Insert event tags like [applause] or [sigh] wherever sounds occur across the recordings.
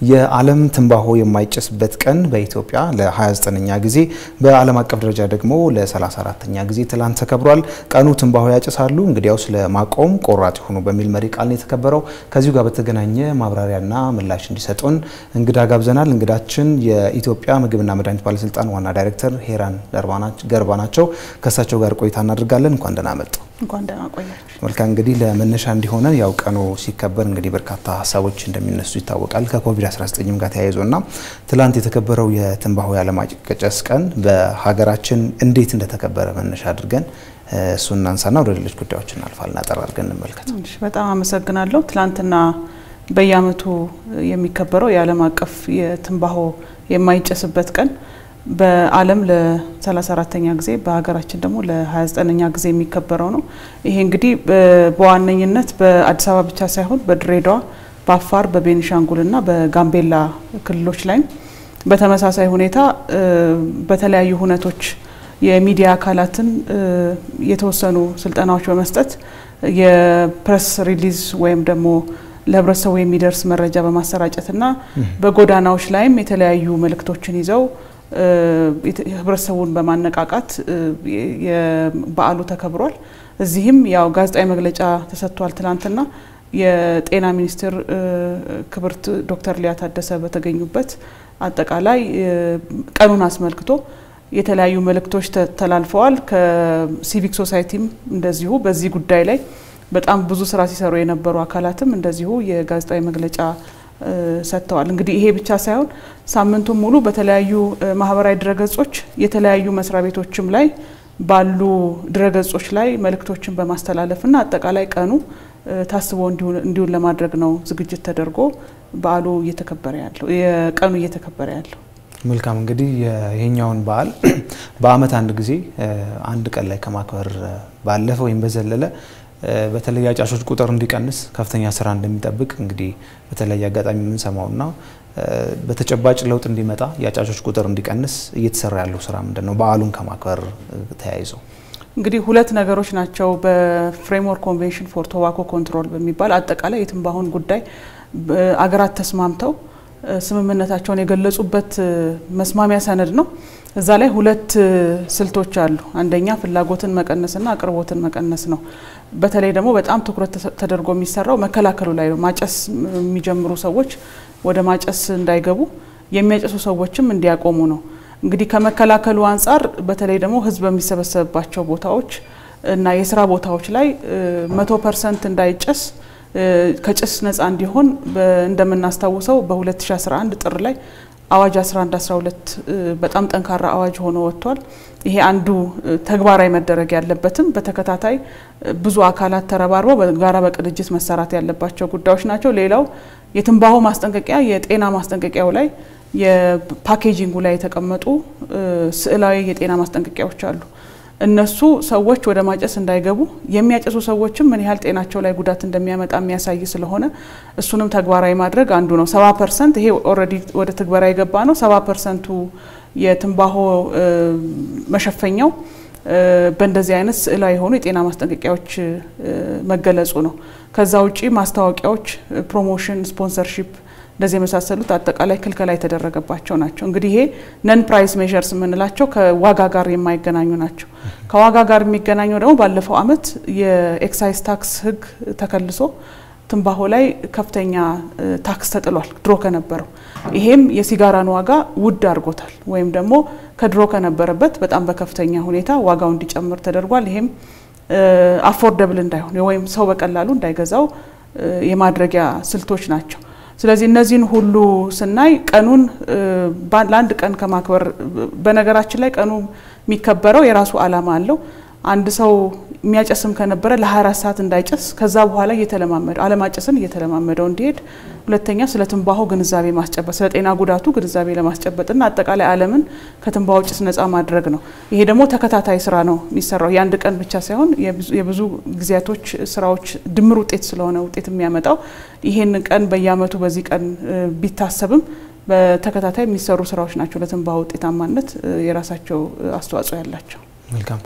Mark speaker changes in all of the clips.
Speaker 1: የዓለም ትንባሆ የማይጨስበት ቀን በኢትዮጵያ ለ29ኛ ጊዜ በዓለም አቀፍ ደረጃ ደግሞ ለ34ኛ ጊዜ ትላንት ተከብሯል። ቀኑ ትንባሆ ያጨሳሉ እንግዲያውስ ለማቆም ቆራጥ የሆኑ በሚል መሪ ቃል ነው የተከበረው። ከዚሁ ጋር በተገናኘ ማብራሪያና ምላሽ እንዲሰጡን እንግዳ ጋብዘናል። እንግዳችን የኢትዮጵያ ምግብና መድኃኒት ባለስልጣን ዋና ዳይሬክተር ሄራን ገርባ ናቸው። ከእሳቸው ጋር ቆይታ እናደርጋለን። እንኳን ደህና መጡ።
Speaker 2: እንኳን ደህና ቆያችሁ።
Speaker 1: መልካም እንግዲህ ለመነሻ እንዲሆነን ያው ቀኑ ሲከበር እንግዲህ በርካታ ሀሳቦች እንደሚነሱ ይታወቃል ከኮቪድ-19 ጋር ተያይዞ እና ትላንት የተከበረው የትንባሆ ያለማጨስ ቀን በሀገራችን እንዴት እንደተከበረ መነሻ አድርገን እሱን እናንሳና ወደ ሌሎች ጉዳዮች እናልፋለን። አጠር አድርገን እንመልከት።
Speaker 2: በጣም አመሰግናለሁ። ትላንትና በየዓመቱ የሚከበረው የዓለም አቀፍ የትንባሆ የማይጨስበት ቀን በዓለም ለ34ተኛ ጊዜ በሀገራችን ደግሞ ለ29ኛ ጊዜ የሚከበረው ነው። ይሄ እንግዲህ በዋነኝነት በአዲስ አበባ ብቻ ሳይሆን በድሬዳዋ፣ በአፋር፣ በቤኒሻንጉልና በጋምቤላ ክልሎች ላይም በተመሳሳይ ሁኔታ በተለያዩ ሁነቶች የሚዲያ አካላትን የተወሰኑ ስልጠናዎች በመስጠት የፕሬስ ሪሊዝ ወይም ደግሞ ለህብረተሰቡ የሚደርስ መረጃ በማሰራጨትና በጎዳናዎች ላይም የተለያዩ መልእክቶችን ይዘው ህብረተሰቡን በማነቃቃት በዓሉ ተከብሯል። እዚህም ያው ጋዜጣዊ መግለጫ ተሰጥቷል። ትናንትና የጤና ሚኒስትር ክብርት ዶክተር ሊያ ታደሰ በተገኙበት አጠቃላይ ቀኑን አስመልክቶ የተለያዩ መልእክቶች ተላልፈዋል። ከሲቪክ ሶሳይቲም እንደዚሁ በዚህ ጉዳይ ላይ በጣም ብዙ ስራ ሲሰሩ የነበሩ አካላትም እንደዚሁ የጋዜጣዊ መግለጫ ሰጥተዋል። እንግዲህ ይሄ ብቻ ሳይሆን ሳምንቱን ሙሉ በተለያዩ ማህበራዊ ድረገጾች የተለያዩ መስሪያ ቤቶችም ላይ ባሉ ድረገጾች ላይ መልእክቶችን በማስተላለፍና አጠቃላይ ቀኑ ታስቦ እንዲሁን ለማድረግ ነው ዝግጅት ተደርጎ በዓሉ እየተከበረ ያለው የቀኑ እየተከበረ ያለው።
Speaker 1: መልካም እንግዲህ ይሄኛውን በዓል [clears throat] በአመት አንድ ጊዜ አንድ ቀን ላይ ከማክበር ባለፈ ወይም በዘለለ በተለይ አጫሾች ቁጥር እንዲቀንስ ከፍተኛ ስራ እንደሚጠብቅ እንግዲህ በተለያየ አጋጣሚ የምንሰማውና በተጨባጭ ለውጥ እንዲመጣ የአጫሾች ቁጥር እንዲቀንስ እየተሰራ ያለው ስራ ምንድን ነው? በዓሉን ከማክበር ተያይዞ
Speaker 2: እንግዲህ ሁለት ነገሮች ናቸው። በ Framework Convention for Tobacco Control በሚባል አጠቃላይ የትንባሆን ጉዳይ አገራት ተስማምተው ስምምነታቸውን የገለጹበት መስማሚያ ሰነድ ነው። እዛ ላይ ሁለት ስልቶች አሉ። አንደኛ ፍላጎትን መቀነስና አቅርቦትን መቀነስ ነው። በተለይ ደግሞ በጣም ትኩረት ተደርጎ የሚሰራው መከላከሉ ላይ ነው። ማጨስ የሚጀምሩ ሰዎች ወደ ማጨስ እንዳይገቡ፣ የሚያጨሱ ሰዎችም እንዲያቆሙ ነው። እንግዲህ ከመከላከሉ አንጻር በተለይ ደግሞ ሕዝብ በሚሰበሰብባቸው ቦታዎች እና የስራ ቦታዎች ላይ መቶ percent እንዳይጨስ ከጭስ ነጻ እንዲሆን እንደምናስታውሰው በ2011 ጥር ላይ አዋጅ 1112 በጣም ጠንካራ አዋጅ ሆኖ ወጥቷል። ይሄ አንዱ ተግባራዊ መደረግ ያለበትም በተከታታይ ብዙ አካላት ተረባርበው በጋራ በቅንጅት መሰራት ያለባቸው ጉዳዮች ናቸው። ሌላው የትንባሆ ማስጠንቀቂያ የጤና ማስጠንቀቂያው ላይ የ packaging ኡ ላይ የተቀመጡ ስዕላዊ የጤና ማስጠንቀቂያዎች አሉ። እነሱ ሰዎች ወደ ማጨስ እንዳይገቡ የሚያጨሱ ሰዎችም ምን ያህል ጤናቸው ላይ ጉዳት እንደሚያመጣ የሚያሳይ ስለሆነ እሱንም ተግባራዊ ማድረግ አንዱ ነው። ሰባ percent ይሄ already ወደ ትግበራ የገባ ነው። ሰባ percent ኡ የትንባሆ መሸፈኛው በእንደዚህ አይነት ስዕላዊ የሆኑ የጤና ማስጠንቀቂያዎች መገለጹ ነው። ከዛ ውጪ ማስታወቂያዎች፣ promotion፣ sponsorship እንደዚህ የመሳሰሉት አጠቃላይ ክልከላ የተደረገባቸው ናቸው። እንግዲህ ይሄ non price measures የምንላቸው ከዋጋ ጋር የማይገናኙ ናቸው። ከዋጋ ጋር የሚገናኘው ደግሞ ባለፈው ዓመት የኤክሳይዝ ታክስ ሕግ ተከልሶ ትንባሆ ላይ ከፍተኛ ታክስ ተጥሏል ድሮ ከነበረው። ይሄም የሲጋራን ዋጋ ውድ አድርጎታል፣ ወይም ደግሞ ከድሮ ከነበረበት በጣም በከፍተኛ ሁኔታ ዋጋው እንዲጨምር ተደርጓል። ይሄም affordable እንዳይሆን ወይም ሰው በቀላሉ እንዳይገዛው የማድረጊያ ስልቶች ናቸው። ስለዚህ እነዚህን ሁሉ ስናይ ቀኑን ለአንድ ቀን ከማክበር በነገራችን ላይ ቀኑ የሚከበረው የራሱ ዓላማ አለው። አንድ ሰው የሚያጨስም ከነበረ ለ24 ሰዓት እንዳይጨስ ከዛ በኋላ እየተለማመደው አለማጨስን እየተለማመደው እንዲሄድ፣ ሁለተኛ ስለ ትንባሆ ግንዛቤ ማስጨበጥ ስለ ጤና ጉዳቱ ግንዛቤ ለማስጨበጥና አጠቃላይ ዓለምን ከትንባሆ ጭስ ነጻ ማድረግ ነው። ይሄ ደግሞ ተከታታይ ስራ ነው የሚሰራው የአንድ ቀን ብቻ ሳይሆን የብዙ ጊዜያቶች ስራዎች ድምር ውጤት ስለሆነ ውጤት የሚያመጣው ይሄን ቀን በየአመቱ በዚህ ቀን ቢታሰብም በተከታታይ የሚሰሩ ስራዎች ናቸው ለትንባሆ ውጤታማነት የራሳቸው አስተዋጽኦ ያላቸው።
Speaker 1: መልካም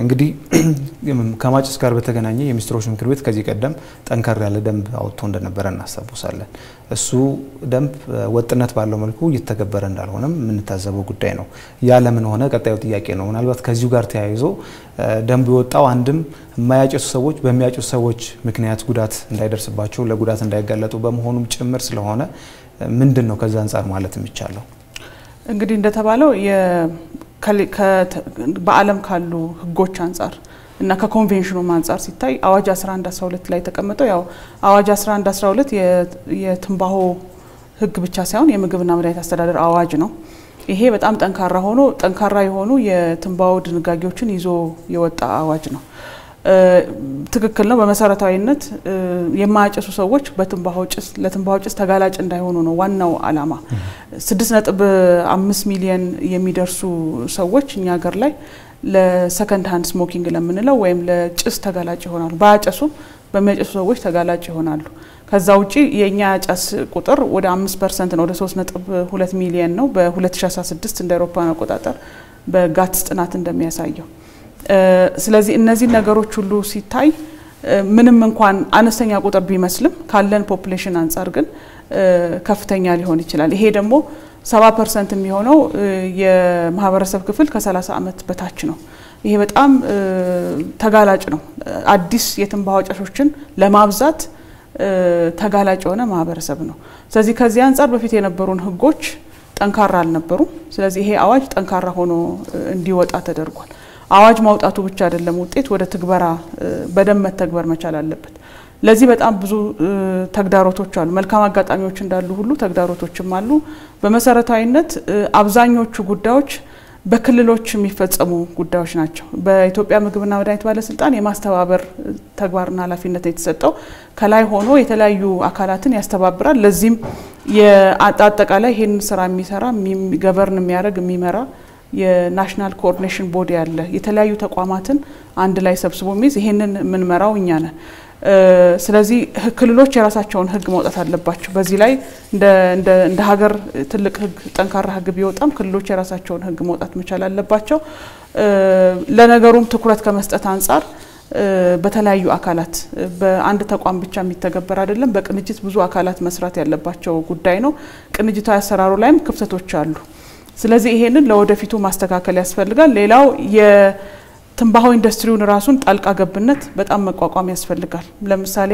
Speaker 1: እንግዲህ [clears throat] ከማጨስ ጋር በተገናኘ የሚኒስትሮች ምክር ቤት ከዚህ ቀደም ጠንከር ያለ ደንብ አውጥቶ እንደነበረ እናስታውሳለን። እሱ ደንብ ወጥነት ባለው መልኩ እየተገበረ እንዳልሆነም የምንታዘበው ጉዳይ ነው። ያ ለምን ሆነ? ቀጣዩ ጥያቄ ነው። ምናልባት ከዚሁ ጋር ተያይዞ ደንቡ የወጣው አንድም የማያጨሱ ሰዎች በሚያጨሱ ሰዎች ምክንያት ጉዳት እንዳይደርስባቸው ለጉዳት እንዳይጋለጡ በመሆኑም ጭምር ስለሆነ ምንድን ነው ከዛ አንጻር ማለት የሚቻለው?
Speaker 2: እንግዲህ እንደተባለው በዓለም ካሉ ሕጎች አንጻር እና ከኮንቬንሽኑም አንጻር ሲታይ አዋጅ 11 12 ላይ የተቀመጠው ያው አዋጅ 11 12 የትንባሆ ሕግ ብቻ ሳይሆን የምግብና መድኃኒት አስተዳደር አዋጅ ነው። ይሄ በጣም ጠንካራ ሆኖ ጠንካራ የሆኑ የትንባሆ ድንጋጌዎችን ይዞ የወጣ አዋጅ ነው። ትክክል ነው። በመሰረታዊነት የማያጨሱ ሰዎች በትንባሆ ጭስ ለትንባሆ ጭስ ተጋላጭ እንዳይሆኑ ነው ዋናው ዓላማ። ስድስት ነጥብ አምስት ሚሊየን የሚደርሱ ሰዎች እኛ ሀገር ላይ ለ second hand smoking ለምንለው ወይም ለጭስ ተጋላጭ ይሆናሉ። ባያጨሱም በሚያጨሱ ሰዎች ተጋላጭ ይሆናሉ። ከዛ ውጪ የአጫሽ ቁጥር ወደ አምስት percent ነው፣ ወደ ሶስት ነጥብ ሁለት ሚሊየን ነው በ2016 እንደ አውሮፓውያን አቆጣጠር በ GATS ጥናት እንደሚያሳየው ስለዚህ እነዚህ ነገሮች ሁሉ ሲታይ ምንም እንኳን አነስተኛ ቁጥር ቢመስልም ካለን population አንጻር ግን ከፍተኛ ሊሆን ይችላል። ይሄ ደግሞ ሰባ percent የሚሆነው የማህበረሰብ ክፍል ከ30 ዓመት በታች ነው። ይሄ በጣም ተጋላጭ ነው። አዲስ የትንባሆ ጫሾችን ለማብዛት ተጋላጭ የሆነ ማህበረሰብ ነው። ስለዚህ ከዚህ አንጻር በፊት የነበሩን ህጎች ጠንካራ አልነበሩም። ስለዚህ ይሄ አዋጅ ጠንካራ ሆኖ እንዲወጣ ተደርጓል። አዋጅ ማውጣቱ ብቻ አይደለም ውጤት፣ ወደ ትግበራ በደንብ መተግበር መቻል አለበት። ለዚህ በጣም ብዙ ተግዳሮቶች አሉ። መልካም አጋጣሚዎች እንዳሉ ሁሉ ተግዳሮቶችም አሉ። በመሰረታዊነት አብዛኞቹ ጉዳዮች በክልሎች የሚፈጸሙ ጉዳዮች ናቸው። በኢትዮጵያ ምግብና መድኃኒት ባለስልጣን የማስተባበር ተግባርና ኃላፊነት የተሰጠው ከላይ ሆኖ የተለያዩ አካላትን ያስተባብራል። ለዚህም አጠቃላይ ይህን ስራ የሚሰራ govern የሚያደርግ የሚመራ የ national coordination body አለ። የተለያዩ ተቋማትን አንድ ላይ ሰብስቦ የሚይዝ ይሄንን የምንመራው እኛ ነን። ስለዚህ ክልሎች የራሳቸውን ህግ ማውጣት አለባቸው። በዚህ ላይ እንደ ሀገር ትልቅ ህግ፣ ጠንካራ ህግ ቢወጣም ክልሎች የራሳቸውን ህግ ማውጣት መቻል አለባቸው። ለነገሩም ትኩረት ከመስጠት አንጻር በተለያዩ አካላት በአንድ ተቋም ብቻ የሚተገበር አይደለም። በቅንጅት ብዙ አካላት መስራት ያለባቸው ጉዳይ ነው። ቅንጅታዊ አሰራሩ ላይም ክፍተቶች አሉ። ስለዚህ ይሄንን ለወደፊቱ ማስተካከል ያስፈልጋል። ሌላው የትንባሆ ኢንዱስትሪውን ራሱን ጣልቃ ገብነት በጣም መቋቋም ያስፈልጋል። ለምሳሌ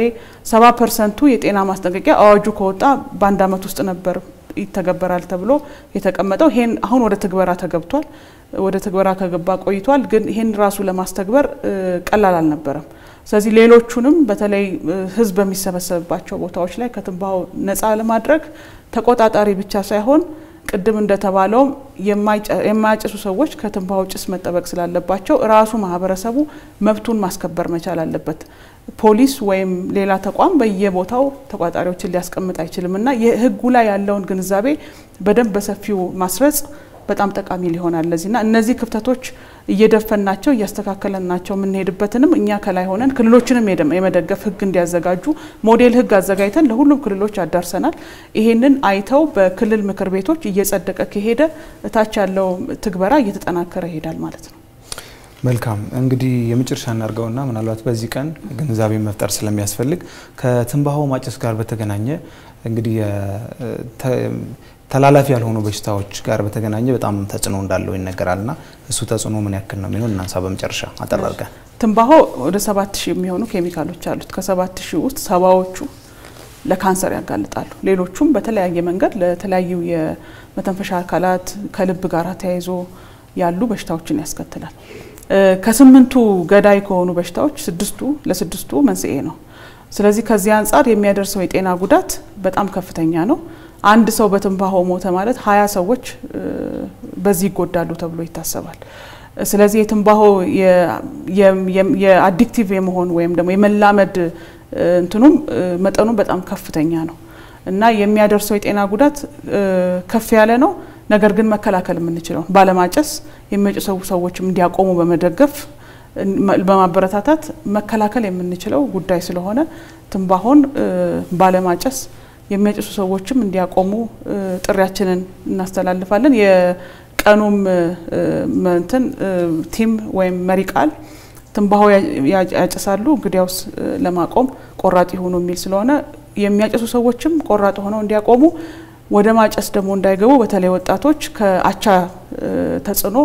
Speaker 2: ሰባ ፐርሰንቱ የጤና ማስጠንቀቂያ አዋጁ ከወጣ በአንድ አመት ውስጥ ነበር ይተገበራል ተብሎ የተቀመጠው። ይሄን አሁን ወደ ትግበራ ተገብቷል። ወደ ትግበራ ከገባ ቆይቷል። ግን ይሄን ራሱ ለማስተግበር ቀላል አልነበረም። ስለዚህ ሌሎቹንም በተለይ ህዝብ በሚሰበሰብባቸው ቦታዎች ላይ ከትንባሆ ነፃ ለማድረግ ተቆጣጣሪ ብቻ ሳይሆን ቅድም እንደተባለው የማያጨሱ ሰዎች ከትንባሆ ጭስ መጠበቅ ስላለባቸው ራሱ ማህበረሰቡ መብቱን ማስከበር መቻል አለበት። ፖሊስ ወይም ሌላ ተቋም በየቦታው ተቆጣጣሪዎችን ሊያስቀምጥ አይችልም እና የህጉ ላይ ያለውን ግንዛቤ በደንብ በሰፊው ማስረጽ በጣም ጠቃሚ ሊሆናል። ለዚህና እነዚህ ክፍተቶች እየደፈናቸው እያስተካከለናቸው የምንሄድበትንም እኛ ከላይ ሆነን ክልሎችንም የመደገፍ ህግ እንዲያዘጋጁ ሞዴል ህግ አዘጋጅተን ለሁሉም ክልሎች አዳርሰናል። ይሄንን አይተው በክልል ምክር ቤቶች እየጸደቀ ከሄደ እታች ያለው ትግበራ እየተጠናከረ ይሄዳል ማለት ነው።
Speaker 1: መልካም እንግዲህ የመጨረሻ እናድርገውና ምናልባት በዚህ ቀን ግንዛቤ መፍጠር ስለሚያስፈልግ ከትንባሆ ማጨስ ጋር በተገናኘ እንግዲህ ተላላፊ ያልሆኑ በሽታዎች ጋር በተገናኘ በጣም ተጽዕኖ እንዳለው ይነገራልና እሱ ተጽዕኖ ምን ያክል ነው የሚሆን እናንሳ። በመጨረሻ አጠር አድርገን
Speaker 2: ትንባሆ ወደ ሰባት ሺህ የሚሆኑ ኬሚካሎች አሉት። ከሰባት ሺህ ውስጥ ሰባዎቹ ለካንሰር ያጋልጣሉ። ሌሎቹም በተለያየ መንገድ ለተለያዩ የመተንፈሻ አካላት ከልብ ጋር ተያይዞ ያሉ በሽታዎችን ያስከትላል። ከስምንቱ ገዳይ ከሆኑ በሽታዎች ስድስቱ ለስድስቱ መንስኤ ነው። ስለዚህ ከዚህ አንጻር የሚያደርሰው የጤና ጉዳት በጣም ከፍተኛ ነው። አንድ ሰው በትንባሆ ሞተ ማለት ሀያ ሰዎች በዚህ ይጎዳሉ ተብሎ ይታሰባል። ስለዚህ የትንባሆ የአዲክቲቭ የመሆን ወይም ደግሞ የመላመድ እንትኑም መጠኑ በጣም ከፍተኛ ነው እና የሚያደርሰው የጤና ጉዳት ከፍ ያለ ነው። ነገር ግን መከላከል የምንችለው ባለማጨስ የሚያጨሱ ሰዎችም እንዲያቆሙ በመደገፍ በማበረታታት መከላከል የምንችለው ጉዳይ ስለሆነ ትንባሆን ባለማጨስ የሚያጨሱ ሰዎችም እንዲያቆሙ ጥሪያችንን እናስተላልፋለን። የቀኑም እንትን ቲም ወይም መሪ ቃል ትንባሆ ያጨሳሉ እንግዲያውስ ለማቆም ቆራጥ ይሁኑ የሚል ስለሆነ የሚያጨሱ ሰዎችም ቆራጥ ሆነው እንዲያቆሙ ወደ ማጨስ ደግሞ እንዳይገቡ በተለይ ወጣቶች ከአቻ ተጽዕኖ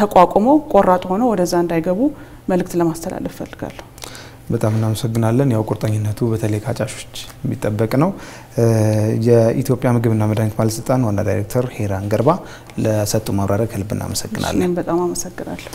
Speaker 2: ተቋቁመው ቆራጥ ሆነው ወደዛ እንዳይገቡ መልእክት ለማስተላለፍ ፈልጋለሁ።
Speaker 1: በጣም እናመሰግናለን። ያው ቁርጠኝነቱ በተለይ ከአጫሾች የሚጠበቅ ነው። የኢትዮጵያ ምግብና መድኃኒት ባለስልጣን ዋና ዳይሬክተር ሄራን ገርባ ለሰጡ ማብራሪያ ከልብ እናመሰግናለን።
Speaker 2: በጣም አመሰግናለሁ።